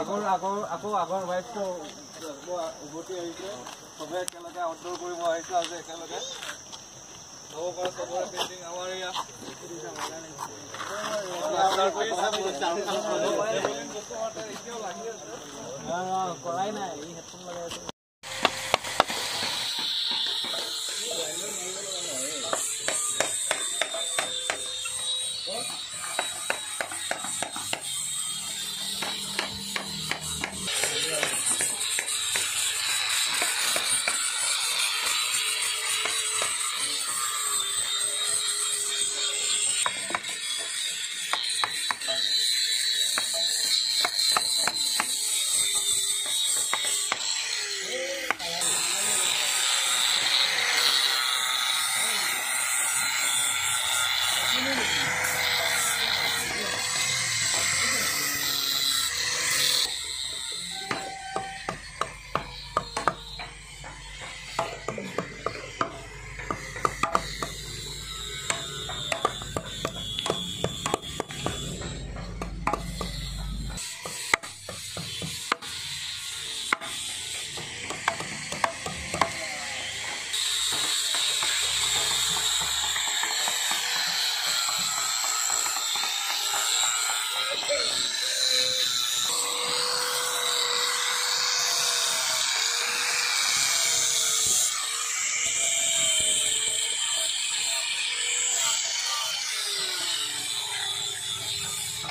আগৰ আগৰ আকৌ আগৰ উভতি আহিছে। চবে একেলগে আউটডোৰ কৰিব আহিছে আজি একেলগে। চাব পৰা চবৰে পেইণ্টিং আমাৰ এয়া। কৰাই নাই ই হেডফোন লগাই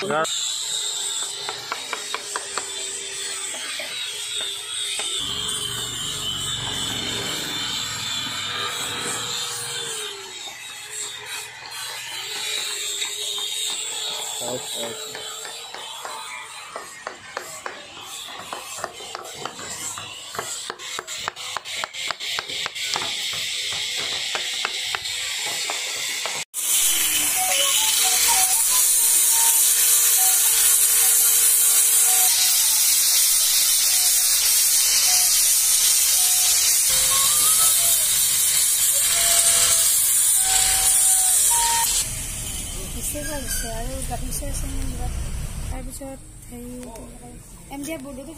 なはいは。পিছে কৰিছে আৰু গাঠিছে আছে মন্দিৰত তাৰপিছত হেৰি এম ডি এফ বৰ্ডতো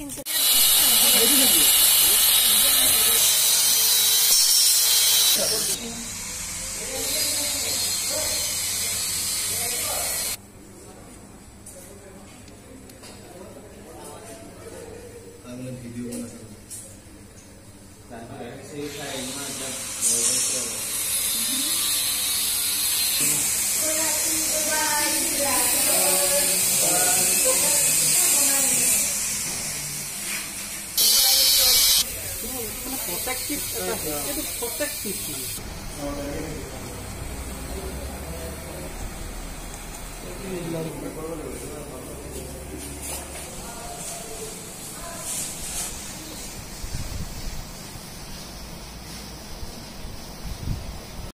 protective capacity, it is protective treatment.